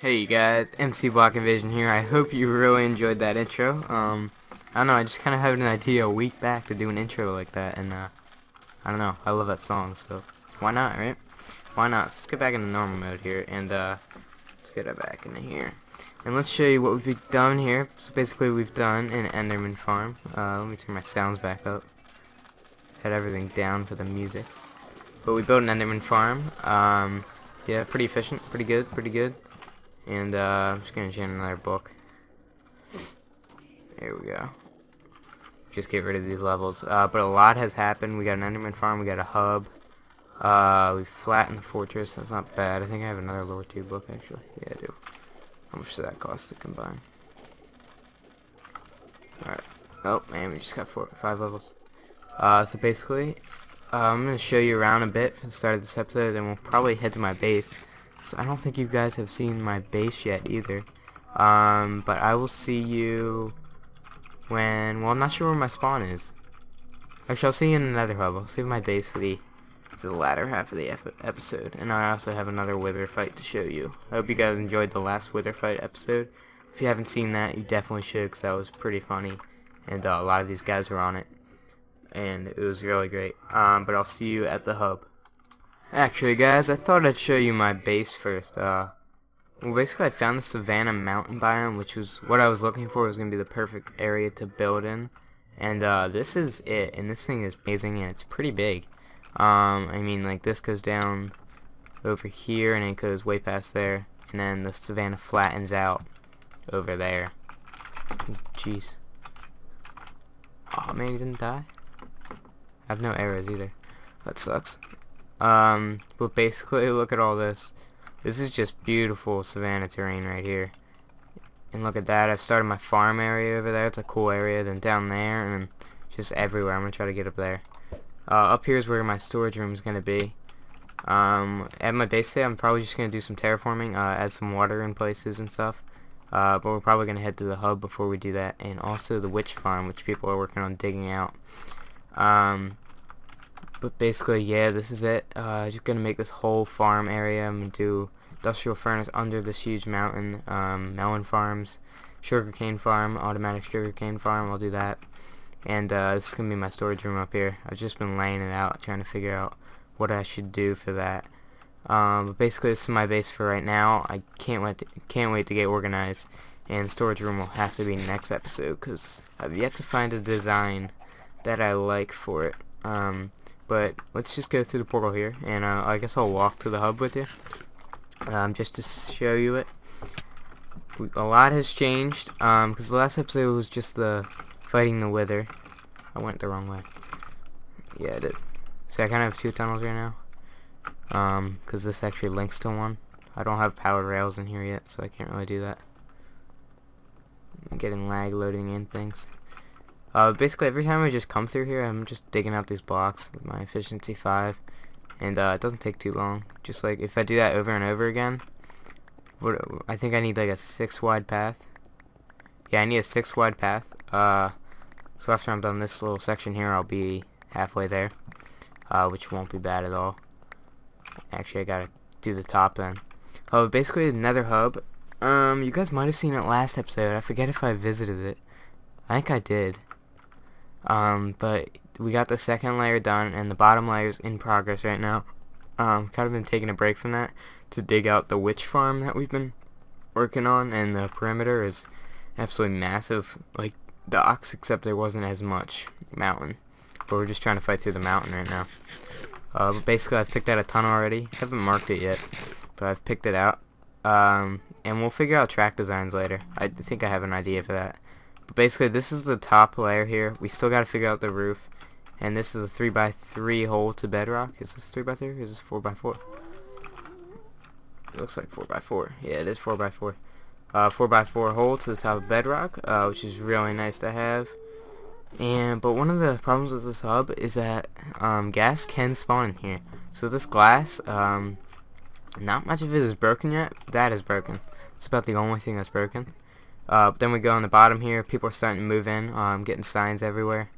Hey guys, MC Block Invasion here. I hope you really enjoyed that intro. Um, I don't know, I just kind of had an idea a week back to do an intro like that, and uh, I don't know, I love that song, so why not, right? Why not? Let's get back into normal mode here, and uh, let's get it back into here. And let's show you what we've done here. So basically we've done an Enderman farm. Uh, let me turn my sounds back up. Had everything down for the music. But we built an Enderman farm. Um, yeah, pretty efficient, pretty good, pretty good. And uh, I'm just gonna generate another book. There we go. Just get rid of these levels. Uh, but a lot has happened. We got an Enderman farm. We got a hub. Uh, we flattened the fortress. That's not bad. I think I have another lower two book actually. Yeah, I do. How much does that cost to combine? Alright. Oh man, we just got four, five levels. Uh, so basically, uh, I'm gonna show you around a bit for the start of this episode, and we'll probably head to my base. So I don't think you guys have seen my base yet either. Um, but I will see you when, well I'm not sure where my spawn is. Actually I'll see you in another hub. I'll save my base for the, for the latter half of the ep episode. And I also have another wither fight to show you. I hope you guys enjoyed the last wither fight episode. If you haven't seen that, you definitely should because that was pretty funny. And uh, a lot of these guys were on it. And it was really great. Um, but I'll see you at the hub. Actually, guys, I thought I'd show you my base first. Uh, well, basically, I found the Savannah mountain biome, which was what I was looking for. was going to be the perfect area to build in. And uh, this is it. And this thing is amazing, and it's pretty big. Um, I mean, like, this goes down over here, and it goes way past there. And then the Savannah flattens out over there. Jeez. Oh, man, he didn't die? I have no arrows either. That sucks. Um, but basically, look at all this. This is just beautiful savanna terrain right here. And look at that, I've started my farm area over there. It's a cool area. Then down there, and just everywhere. I'm going to try to get up there. Uh, up here is where my storage room is going to be. Um, at my base today, I'm probably just going to do some terraforming, uh, add some water in places and stuff. Uh, but we're probably going to head to the hub before we do that. And also the witch farm, which people are working on digging out. Um, but basically, yeah, this is it. Uh, just gonna make this whole farm area. Gonna do industrial furnace under this huge mountain. Um, melon farms, sugarcane farm, automatic sugarcane farm. I'll do that. And uh, this is gonna be my storage room up here. I've just been laying it out, trying to figure out what I should do for that. Um, but basically, this is my base for right now. I can't wait to, can't wait to get organized. And storage room will have to be next episode because I've yet to find a design that I like for it. Um, but let's just go through the portal here, and uh, I guess I'll walk to the hub with you, um, just to show you it. We, a lot has changed, because um, the last episode was just the fighting the wither. I went the wrong way. Yeah, I did. So I kind of have two tunnels right now, because um, this actually links to one. I don't have powered rails in here yet, so I can't really do that. I'm getting lag loading in things. Uh, basically, every time I just come through here, I'm just digging out these blocks with my efficiency 5. And uh, it doesn't take too long. Just like, if I do that over and over again, what, I think I need like a 6 wide path. Yeah, I need a 6 wide path. Uh, so after I'm done this little section here, I'll be halfway there. Uh, which won't be bad at all. Actually, I gotta do the top then. Oh, basically, the nether hub. Um, you guys might have seen it last episode. I forget if I visited it. I think I did. Um, but we got the second layer done, and the bottom layer is in progress right now. Um, kind of been taking a break from that to dig out the witch farm that we've been working on, and the perimeter is absolutely massive, like Doc's, except there wasn't as much mountain. But we're just trying to fight through the mountain right now. Uh, but basically, I've picked out a ton already. Haven't marked it yet, but I've picked it out. Um, and we'll figure out track designs later. I think I have an idea for that. But basically, this is the top layer here. We still got to figure out the roof. And this is a 3x3 hole to bedrock. Is this 3x3 is this 4x4? It looks like 4x4. Yeah, it is 4x4. Uh, 4x4 hole to the top of bedrock, uh, which is really nice to have. And But one of the problems with this hub is that um, ghasts can spawn here. So this glass, um, not much of it is broken yet. That is broken. It's about the only thing that's broken. Uh, then we go on the bottom here. People are starting to move in. Um, getting signs everywhere.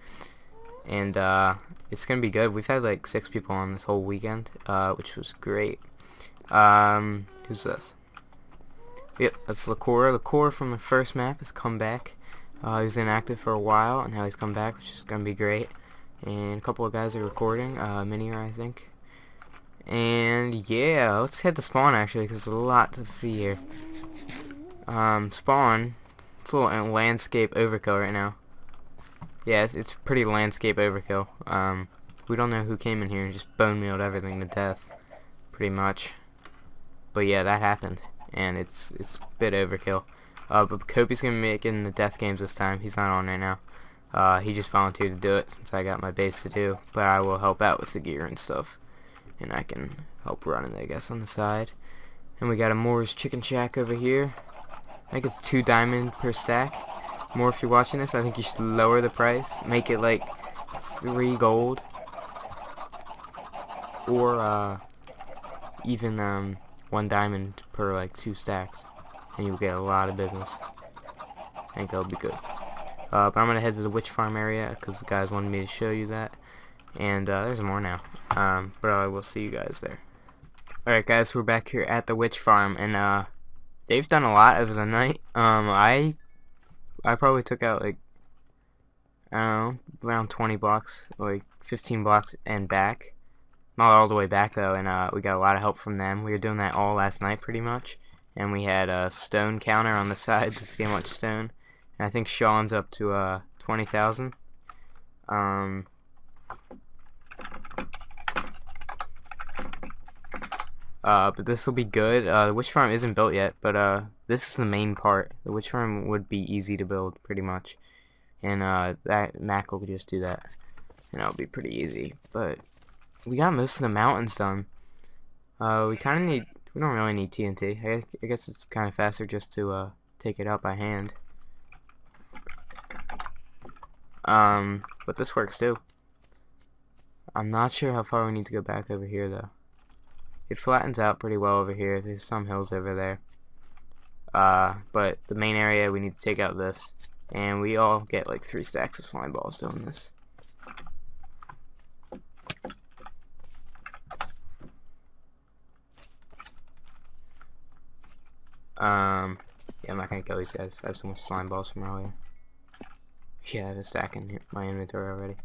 And uh, it's going to be good. We've had like six people on this whole weekend, uh, which was great. Um, who's this? Yep, that's Lakora. Lakora from the first map has come back. Uh, he was inactive for a while, and now he's come back, which is going to be great. And a couple of guys are recording, uh, Minier, I think. And yeah, let's head to spawn actually, because there's a lot to see here. Um, spawn, little landscape overkill right now. Yeah, it's, it's pretty landscape overkill. Um, we don't know who came in here and just bone mealed everything to death, pretty much. But yeah, that happened and it's it's a bit overkill. Uh, but Kopi's gonna be making the death games this time. He's not on right now. Uh, he just volunteered to do it since I got my base to do. But I will help out with the gear and stuff, and I can help run it, I guess, on the side. And we got a Moore's Chicken Shack over here. I think it's two diamond per stack. More if you're watching this, I think you should lower the price. Make it like three gold. Or uh, even um, one diamond per like two stacks. And you'll get a lot of business. I think that'll be good. Uh, but I'm gonna head to the witch farm area because the guys wanted me to show you that. And uh, there's more now. Um, but I will see you guys there. Alright guys we're back here at the witch farm. And uh, they've done a lot of the night um, I I probably took out like I don't know around 20 blocks like 15 blocks and back not all the way back though, and uh, we got a lot of help from them. We were doing that all last night pretty much, and we had a stone counter on the side to see how much stone. And I think Sean's up to uh, 20,000. Um, uh, but this will be good. Uh, the witch farm isn't built yet, but uh, this is the main part. The witch farm would be easy to build, pretty much. And uh, that Mac will just do that. And that'll be pretty easy. But we got most of the mountains done. Uh, we kind of need, we don't really need TNT. I, I guess it's kind of faster just to uh, take it out by hand. Um, but this works too. I'm not sure how far we need to go back over here though. It flattens out pretty well over here. There's some hills over there. Uh, but the main area we need to take out this. And we all get like three stacks of slime balls doing this. Um, yeah, I'm not gonna kill these guys. I have so much slime balls from earlier. Yeah, I have a stack in my inventory already.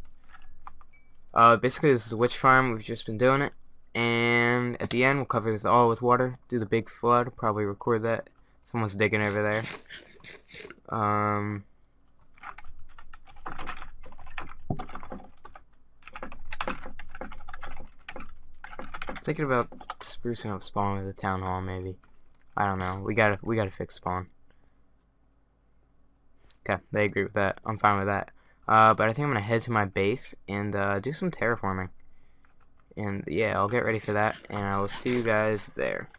Uh, basically this is a witch farm. We've just been doing it. And at the end, we'll cover this all with water. Do the big flood. Probably record that. Someone's digging over there. Um... Thinking about sprucing up spawn with the town hall, maybe. I don't know. We gotta we gotta fix spawn. Okay, they agree with that. I'm fine with that. Uh, but I think I'm gonna head to my base and uh, do some terraforming. And yeah, I'll get ready for that, and I will see you guys there.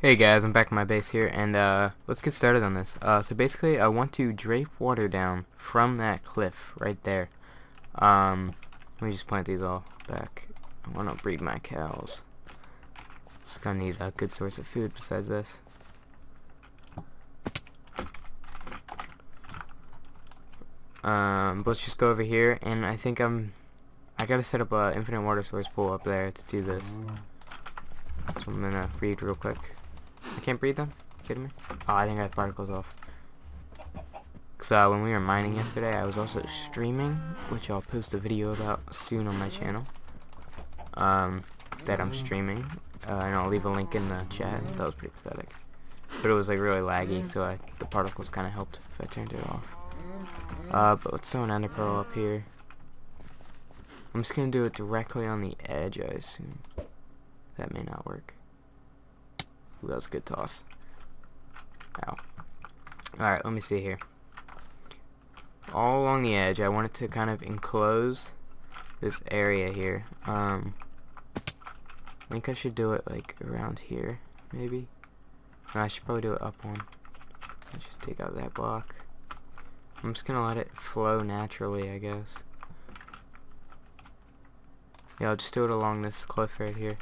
Hey guys, I'm back at my base here, and uh, let's get started on this. Uh, so basically, I want to drape water down from that cliff right there. Um, let me just plant these all back. I want to breed my cows. Just gonna need a good source of food besides this. Um, let's just go over here, and I think I'm. I gotta set up a infinite water source pool up there to do this. So I'm gonna breed real quick. I can't breathe them? Kidding me? Oh, I think I have particles off. Cause uh, when we were mining yesterday, I was also streaming, which I'll post a video about soon on my channel. Um, that I'm streaming, uh, and I'll leave a link in the chat. That was pretty pathetic. But it was like really laggy, so I, the particles kind of helped if I turned it off. Uh, but let's throw an ender pearl up here. I'm just gonna do it directly on the edge, I assume. That may not work. Ooh, that was a good toss. Ow. Alright, let me see here. All along the edge, I wanted to kind of enclose this area here. Um, I think I should do it like around here, maybe. No, I should probably do it up one. I should take out that block. I'm just gonna let it flow naturally, I guess. Yeah, I'll just do it along this cliff right here.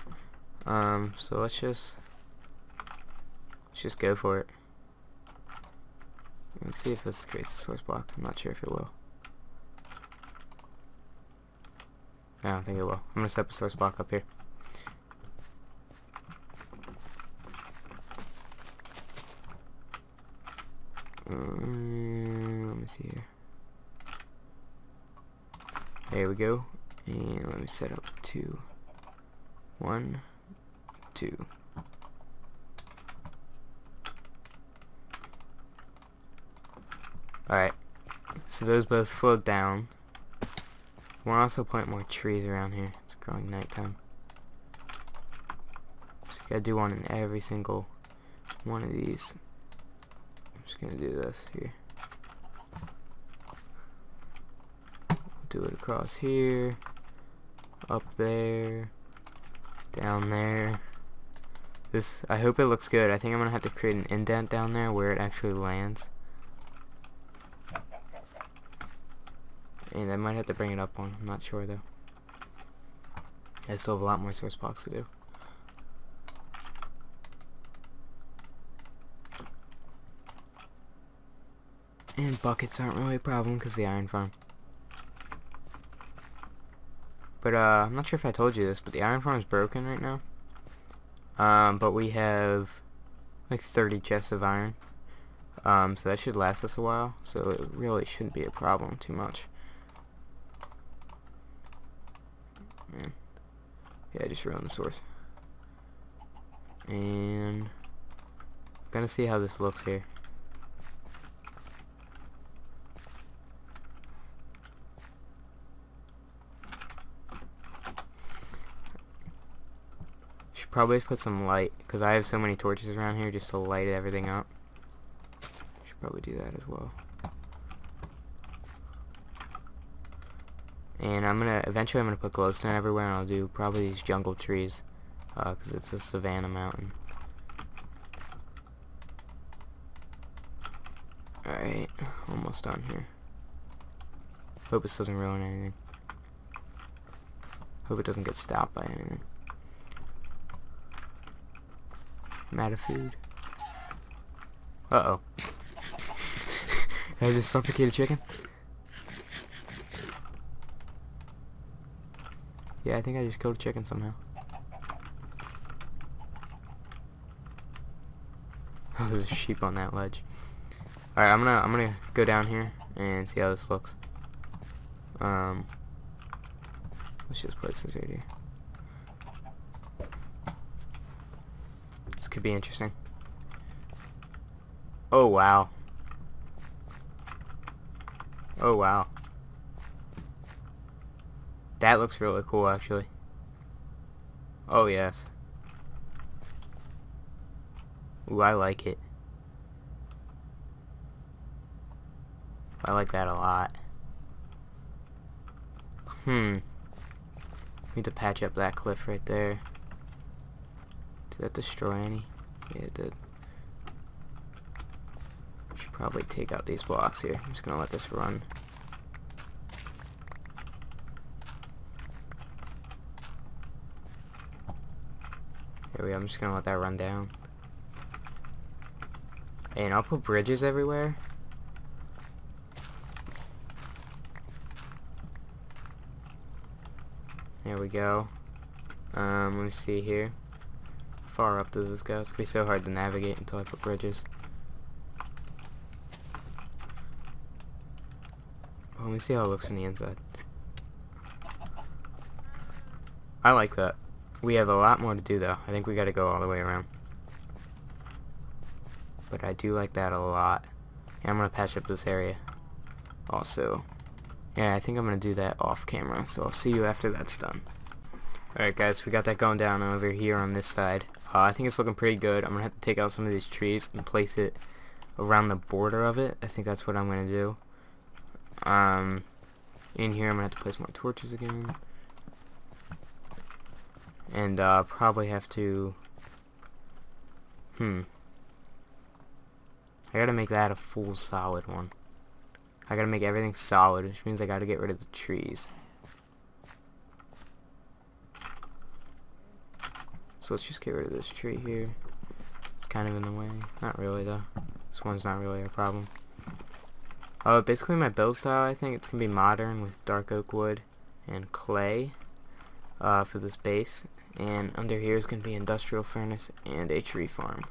Um, so let's just let's just go for it. Let's see if this creates a source block. I'm not sure if it will. I don't think it will. I'm gonna set a source block up here. Uh, let me see here. There we go. And let me set up two. One, two. Alright. So those both float down. We'll also plant more trees around here. It's growing nighttime. So you gotta do one in every single one of these. I'm just gonna do this here. Do it across here, up there, down there. This, I hope it looks good. I think I'm gonna have to create an indent down there where it actually lands. And I might have to bring it up one. I'm not sure though. I still have a lot more source blocks to do. And buckets aren't really a problem because the iron farm. But uh, I'm not sure if I told you this, but the iron farm is broken right now. Um, but we have like 30 chests of iron. Um, so that should last us a while. So it really shouldn't be a problem too much. Man. Yeah, I just ruined the source. And I'm gonna see how this looks here. Should probably put some light because I have so many torches around here just to light everything up. Should probably do that as well. And I'm gonna eventually I'm gonna put glowstone everywhere, and I'll do probably these jungle trees, because uh, it's a savanna mountain. Alright, almost done here. Hope this doesn't ruin anything. Hope it doesn't get stopped by anything. I'm out of food. Uh oh. I just suffocated chicken? Yeah, I think I just killed a chicken somehow. Oh, there's a sheep on that ledge. Alright, I'm gonna I'm gonna go down here and see how this looks. Um let's just place this right here. This could be interesting. Oh wow. Oh wow. That looks really cool, actually. Oh, yes. Ooh, I like it. I like that a lot. Hmm. Need to patch up that cliff right there. Did that destroy any? Yeah, it did. Should probably take out these blocks here. I'm just gonna let this run. Here we go, I'm just gonna let that run down. And I'll put bridges everywhere. There we go. Um, let me see here. Far up does this go? It's gonna be so hard to navigate until I put bridges. Well, let me see how it looks from the inside. I like that. We have a lot more to do though. I think we gotta go all the way around. But I do like that a lot. And I'm gonna patch up this area. Also. Yeah, I think I'm gonna do that off camera. So I'll see you after that's done. Alright guys, we got that going down over here on this side. Uh, I think it's looking pretty good. I'm gonna have to take out some of these trees and place it around the border of it. I think that's what I'm gonna do. Um, in here I'm gonna have to place more torches again and uh, probably have to hmm I gotta make that a full solid one I gotta make everything solid which means I gotta get rid of the trees so let's just get rid of this tree here it's kind of in the way not really though this one's not really a problem uh, basically my build style I think it's gonna be modern with dark oak wood and clay uh, for this base and under here is going to be industrial furnace and a tree farm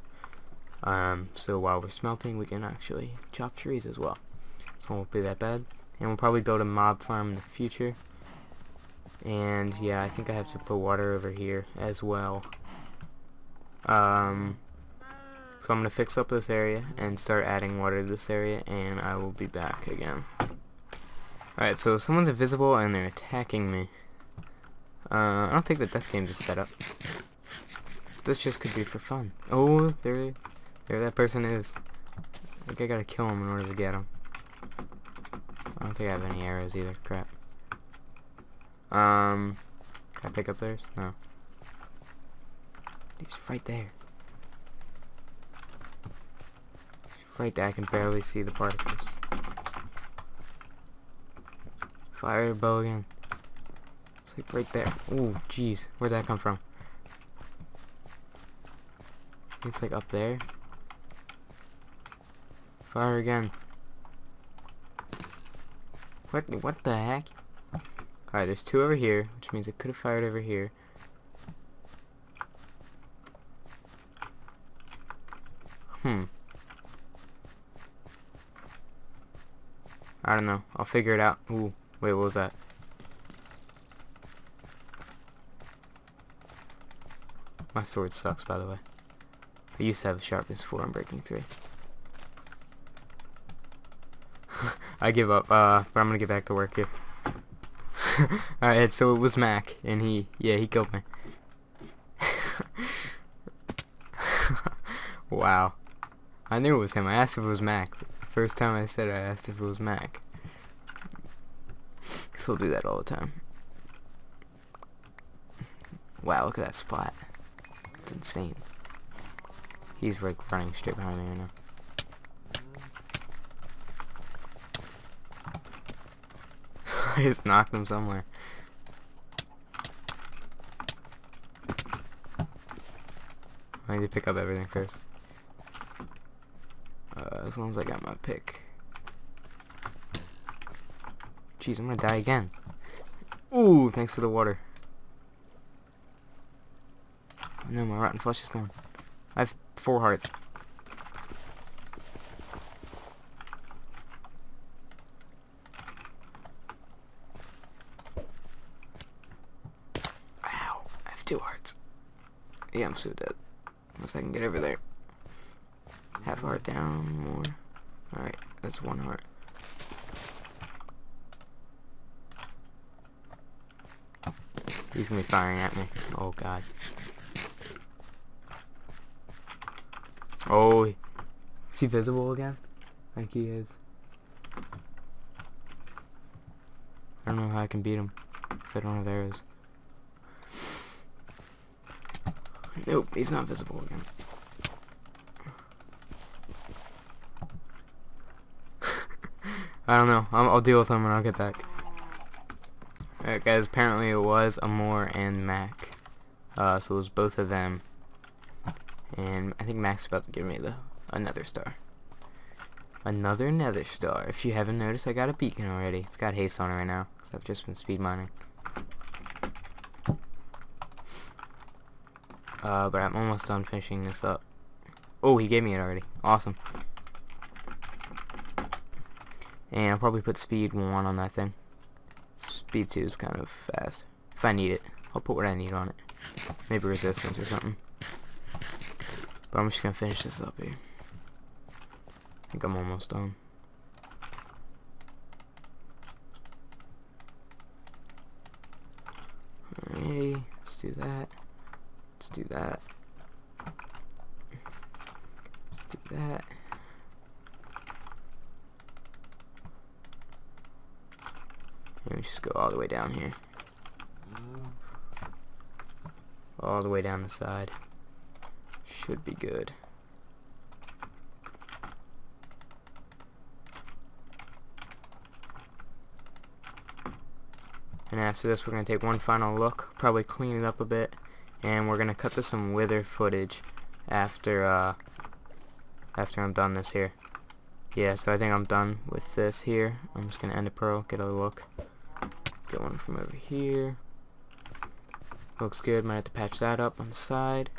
Um, so while we're smelting, we can actually chop trees as well. So it won't be that bad. And we'll probably build a mob farm in the future. And yeah, I think I have to put water over here as well. Um, so I'm going to fix up this area and start adding water to this area and I will be back again. Alright, so someone's invisible and they're attacking me. Uh, I don't think the death game is set up. This just could be for fun. Oh, there, there that person is. I think I gotta kill him in order to get him. I don't think I have any arrows either. Crap. Um, can I pick up theirs? No. He's right there. He's right there. I can barely see the particles. Fire bow again. It's like right there. Oh, jeez. Where'd that come from? It's like up there. Fire again. What what the heck? Alright, there's two over here, which means it could have fired over here. Hmm. I don't know. I'll figure it out. Ooh. Wait, what was that? My sword sucks, by the way. I used to have a sharpness 4 unbreaking 3. I give up, uh, but I'm gonna get back to work here. Alright, so it was Mac, and he, yeah, he killed me. wow. I knew it was him. I asked if it was Mac. First time I said it, I asked if it was Mac. So we'll do that all the time. Wow, look at that spot. It's insane. He's like running straight behind me right now. I just knocked him somewhere. I need to pick up everything first. Uh, as long as I got my pick. Jeez, I'm gonna die again. Ooh, thanks for the water. No, my rotten flesh is gone. I have four hearts. Ow, I have two hearts. Yeah, I'm so dead. Unless I can get over there. Half heart down, more. Alright, that's one heart. He's gonna be firing at me. Oh god. Oh, is he visible again? I think he is. I don't know how I can beat him if I don't have arrows. Nope, he's not visible again. I don't know. i will deal with them when I'll get back. Alright guys, apparently it was Amor and Mac. Uh, so it was both of them. And I think Mac's about to give me the another star. Another nether star. If you haven't noticed, I got a beacon already. It's got haste on it right now, because I've just been speed mining. Uh, but I'm almost done finishing this up. Oh, he gave me it already. Awesome. And I'll probably put speed 1 on that thing. Speed 2 is kind of fast. If I need it, I'll put what I need on it. Maybe resistance or something. But I'm just gonna finish this up here. I think I'm almost done. Alrighty, let's do that. Let's do that. Let's do that. Let me just go all the way down here. All the way down the side. Should be good. And after this we're going to take one final look, probably clean it up a bit, and we're going to cut to some wither footage after uh, after I'm done this here. Yeah, so I think I'm done with this here. I'm just going to end it pro, get a look. Get one from over here. Looks good, might have to patch that up on the side.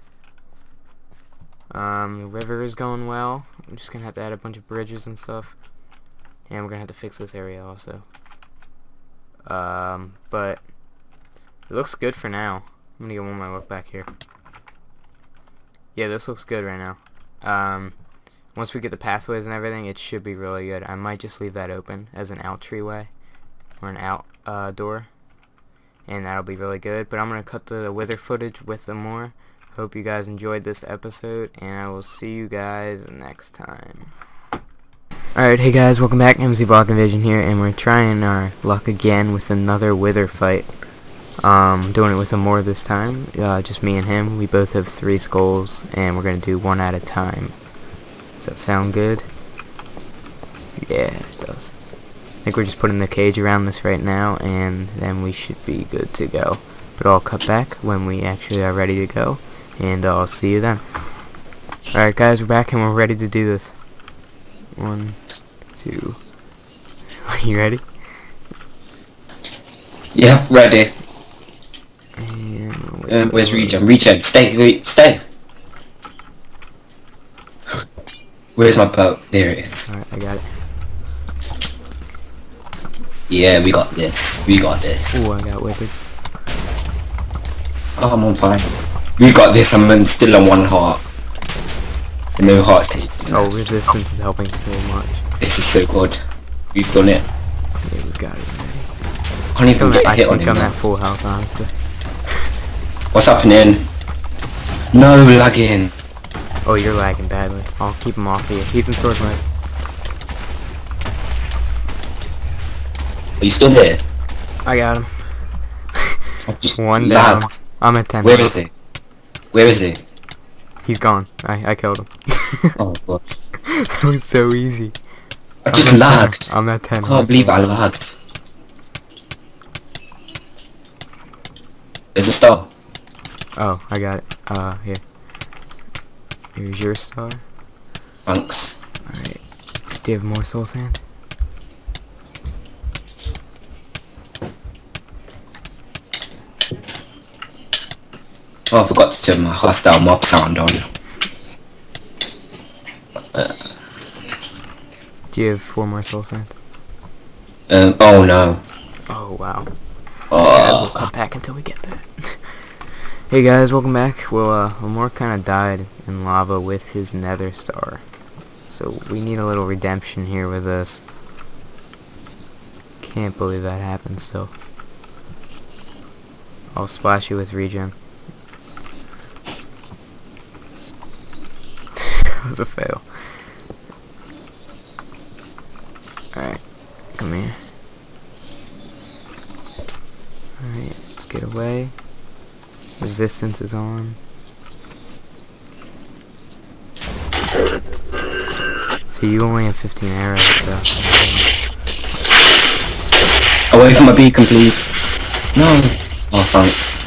Um, the river is going well. I'm just gonna have to add a bunch of bridges and stuff. And we're gonna have to fix this area also. Um, but it looks good for now. I'm gonna get one more look back here. Yeah, this looks good right now. Um, once we get the pathways and everything, it should be really good. I might just leave that open as an out tree way or an out uh, door, and that'll be really good. But I'm gonna cut the wither footage with them more. Hope you guys enjoyed this episode, and I will see you guys next time. Alright, hey guys, welcome back. MC Block Invasion here, and we're trying our luck again with another wither fight. Um, doing it with Amor this time, uh, just me and him. We both have three skulls, and we're gonna do one at a time. Does that sound good? Yeah, it does. I think we're just putting the cage around this right now, and then we should be good to go. But I'll cut back when we actually are ready to go, and I'll see you then. Alright guys, we're back and we're ready to do this. One, two. you ready? Yeah, ready. And Um, where's Regen? Regen, stay, wait, stay. Where's my boat? There it is. Alright, I got it. Yeah, we got this. We got this. Oh, I got withered. Oh, I'm on fire. We got this. I'm still on one heart. No hearts. Oh, resistance is helping so much. This is so good. We've done it. Yeah, we got it already. Can't even get at, a I hit on him I'm at full health, honestly. What's happening? No lagging. Oh, you're lagging badly. I'll keep him off of you. He's in sword mode. Are you still there? I got him. I just One down. lagged. I'm at 10 Where is he? Where is he? He's gone. I, I killed him. Oh god. that was so easy. I I'm just 10. lagged. I'm at 10 I can't believe I lagged. There's a star. Oh, I got it. Uh, here. Here's your star. Thanks. Alright. Do you have more soul sand? Oh, I forgot to turn my hostile mob sound on. Do you have four more soul sand? Um, oh no. Oh, wow. Yeah, we'll Oh, cut back until we get that. hey guys, welcome back. Well, uh, Amor kind of died in lava with his nether star. So we need a little redemption here with this. Can't believe that happened still. I'll splash you with regen. that was a fail. Alright, come here. Alright, let's get away. Resistance is on. So you only have 15 arrows, so. away from my beacon, please. No. Oh, thanks.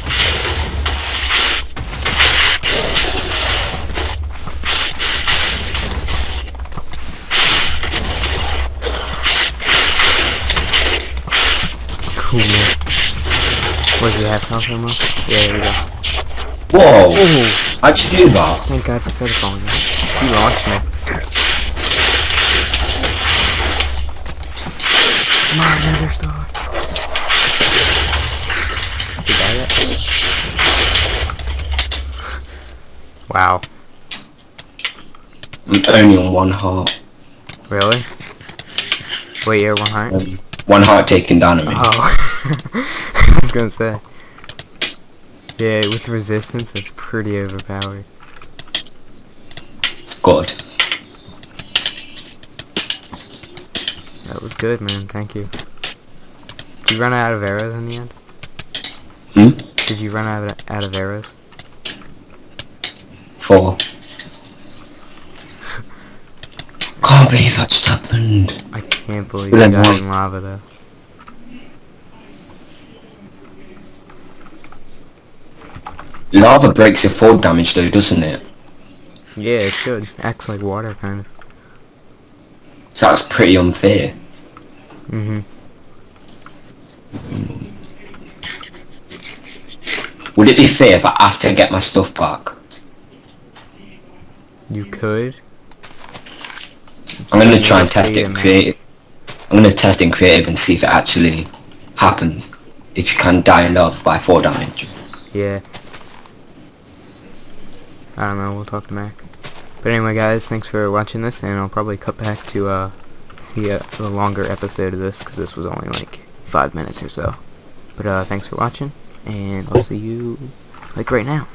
Cool, man. Was it half health almost? Yeah, there we go. Whoa! Oh, How'd you do that? thank God for feather falling. man. He launched me. Come on, nether star. Did you buy that? Wow. I'm only on one heart. Really? Wait, you're one heart? Um, one heart taken down on me. Oh. I was gonna say. Yeah, with resistance, that's pretty overpowered. It's good. That was good, man. Thank you. Did you run out of arrows in the end? Hmm? Did you run out of, out of arrows? Four. Can't believe that just happened. I can't believe you got in lava, though. Lava breaks your fall damage though, doesn't it? Yeah, it should. Acts like water, kind of. So that's pretty unfair. Mm-hmm. Would it be fair if I asked to get my stuff back? You could. I'm gonna try and test it creative. I'm gonna test it in creative and see if it actually happens. If you can die in love by four damage. Yeah. I don't know, we'll talk to Mac. But anyway guys, thanks for watching this and I'll probably cut back to uh the, uh, the longer episode of this because this was only like five minutes or so. But uh thanks for watching and I'll see you like right now.